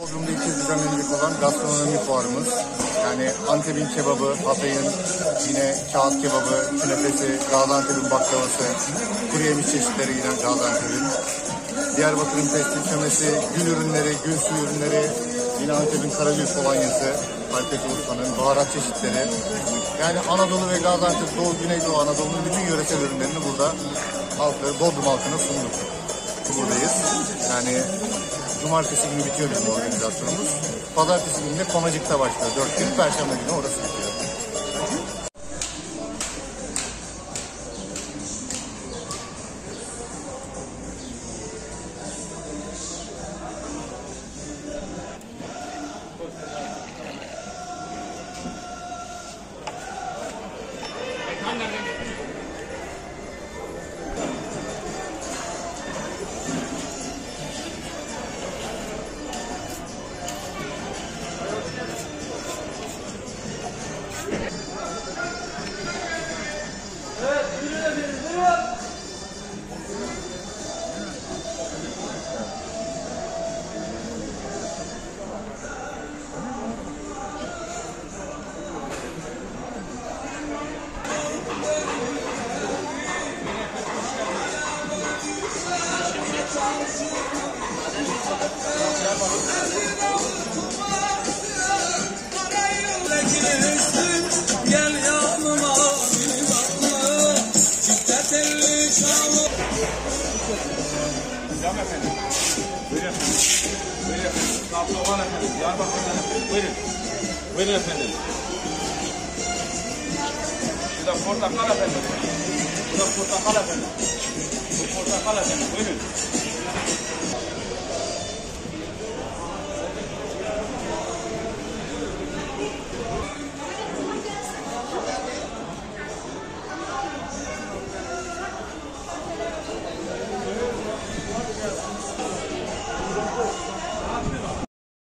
Bodrum'da ilk düzenlenecek olan gastronomi fuarımız. Yani Antep'in kebabı, Hatay'ın yine kağıt kebabı, künefesi, Gaziantep'in baklavası, kuru yemiş çeşitleri yine Gaziantep'in. Diyarbakır'ın pestil çömesi, gül ürünleri, gül suyu ürünleri, yine Antep'in karagül kolonyası, Alpek Usta'nın baharat çeşitleri. Yani Anadolu ve Gaziantep, Doğu, Güneydoğu Anadolu'nun bütün yöresel ürünlerini burada halkı, Bodrum halkına sunduk. Buradayız. Yani Cumartesi günü bitiyor bizim organizasyonumuz. Pazartesi günü de Konacık'ta başlıyor. Dört gün, Perşembe günü orası bitiyor. Hocam efendim. Buyurun efendim. Buyurun efendim. Tablo var efendim. Diyarbakır'dan efendim. Buyurun. Buyurun efendim. Bu da portakal efendim. Bu da portakal efendim. Bu portakal efendim. Buyurun.